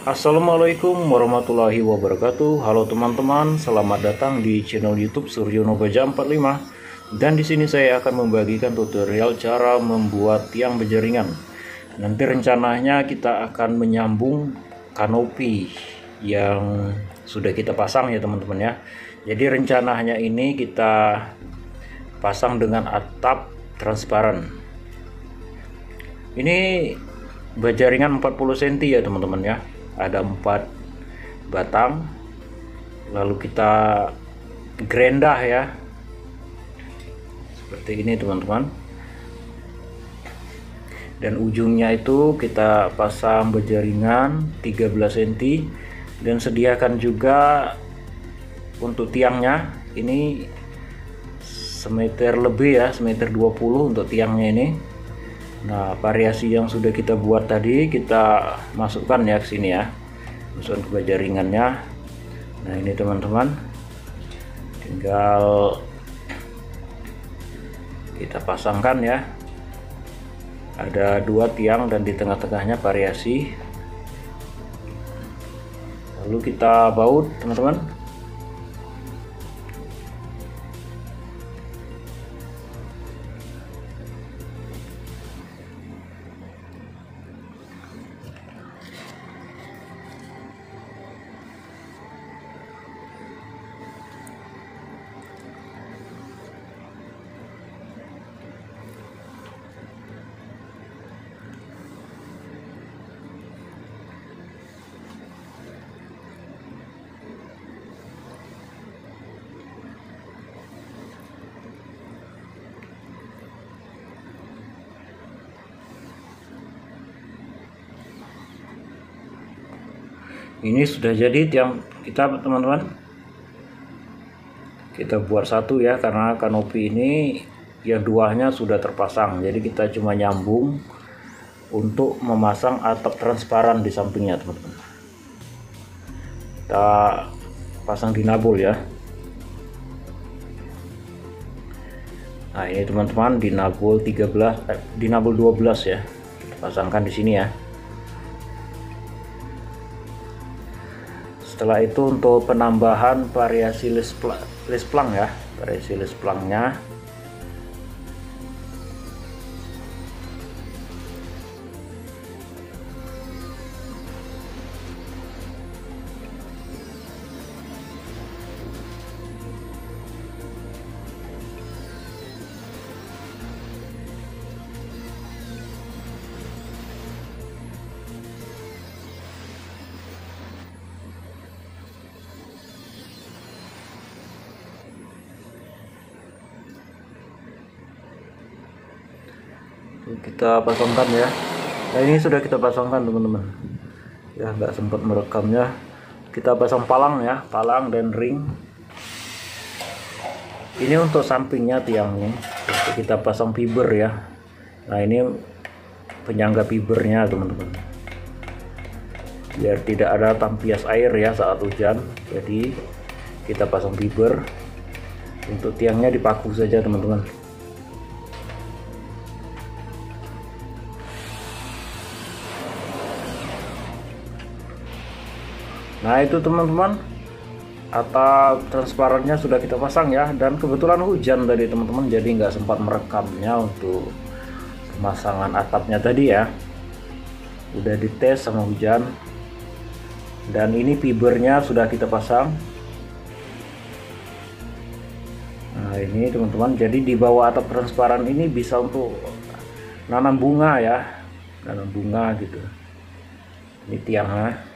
Assalamualaikum warahmatullahi wabarakatuh. Halo teman-teman, selamat datang di channel YouTube Suryono Baja 45. Dan di sini saya akan membagikan tutorial cara membuat tiang berjaringan. Nanti rencananya kita akan menyambung kanopi yang sudah kita pasang ya teman-teman ya. Jadi rencananya ini kita pasang dengan atap transparan. Ini berjaringan 40 cm ya teman-teman ya ada empat batang lalu kita grendah ya. Seperti ini teman-teman. Dan ujungnya itu kita pasang berjaringan 13 cm dan sediakan juga untuk tiangnya. Ini semeter lebih ya semeter 20 untuk tiangnya ini Nah, variasi yang sudah kita buat tadi kita masukkan ya ke sini ya. Masukkan ke baja ringannya. Nah, ini teman-teman. Tinggal kita pasangkan ya. Ada dua tiang dan di tengah-tengahnya variasi. Lalu kita baut, teman-teman. Ini sudah jadi tiang kita teman-teman. Kita buat satu ya karena kanopi ini yang duanya sudah terpasang. Jadi kita cuma nyambung untuk memasang atap transparan di sampingnya teman-teman. Kita pasang dinabul ya. Nah ini teman-teman dinabul 13 eh, dinabul 12 ya. Kita pasangkan di sini ya setelah itu untuk penambahan variasi list, list plang ya variasi list kita pasangkan ya. Nah ini sudah kita pasangkan teman-teman. Ya nggak sempat merekamnya kita pasang palang ya palang dan ring. Ini untuk sampingnya tiangnya kita pasang fiber ya. Nah ini penyangga fibernya teman-teman. Biar tidak ada tampias air ya saat hujan. Jadi kita pasang fiber. Untuk tiangnya dipaku saja teman-teman nah itu teman-teman atap transparannya sudah kita pasang ya. Dan kebetulan hujan tadi teman-teman jadi nggak sempat merekamnya untuk pemasangan atapnya tadi ya. Udah dites sama hujan. Dan ini fibernya sudah kita pasang. Nah ini teman-teman jadi di bawah atap transparan ini bisa untuk nanam bunga ya. Nanam bunga gitu. Ini tiangnya